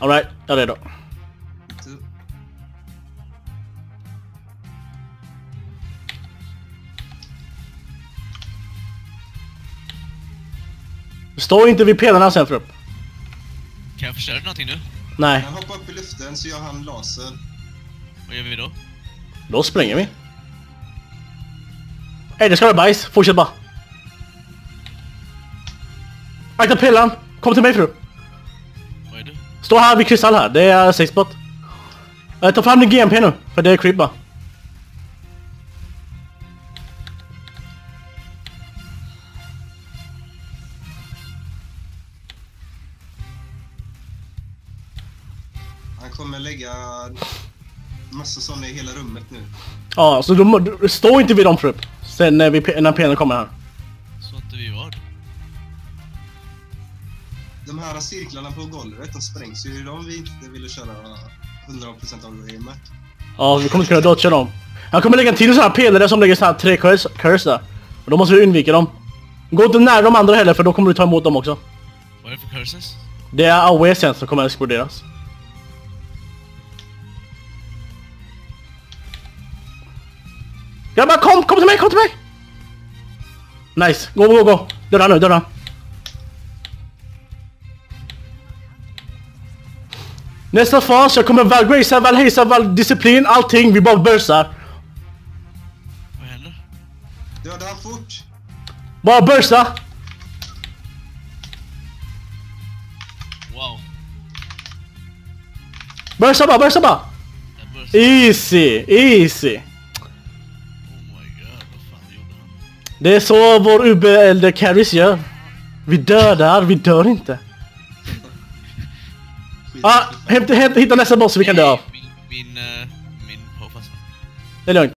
Alright, jag är redo. Stå inte vid pelarna sen för upp. Kan jag förstöra någonting nu? Nej, Han hoppar upp i luften så gör han laser. Vad gör vi då? då springer vi. Nej, det ska vara bajs. Fortsätt bara. Akta pelaren! Kom till mig fru. Stå här vid kristall här. Det är safe spot. Eh, Ta fram din GMP nu, för det är bara. Han kommer lägga massa sådana i hela rummet nu. Ja, så du, du, stå inte vid dem fru. Sen när, vi, när pelaren kommer här. De här cirklarna på golvet, de sprängs ju om vi inte ville köra 100% av gamet. Ja, vi kommer inte kunna dodga dem. Han kommer lägga en till sån här pelare som lägger så här tre curse, curse där. Och då måste vi undvika dem. Gå inte nära de andra heller för då kommer du ta emot dem också. Vad är det för curses? Det är AOE sen som kommer att exploderas. Grabbar kom! Kom till mig! Kom till mig! Nice! Gå, gå, gå! Dörra nu, dörra! Nästa fas, jag kommer väl gracea, väl hejsa, väl disciplin, allting. Vi bara bursar. Vad händer? Döda han fort! Bara bursa! Wow. Bursa bara, bursa bara! Easy, easy! Oh my god, vad fan gjorde han? Det är så vår UB-äldre carries gör. Vi dödar, vi dör inte. Ah, hämta, hämta, hitta nästa boss vi kan dö. Min, min, eh, min på fastnade. Det är lugnt.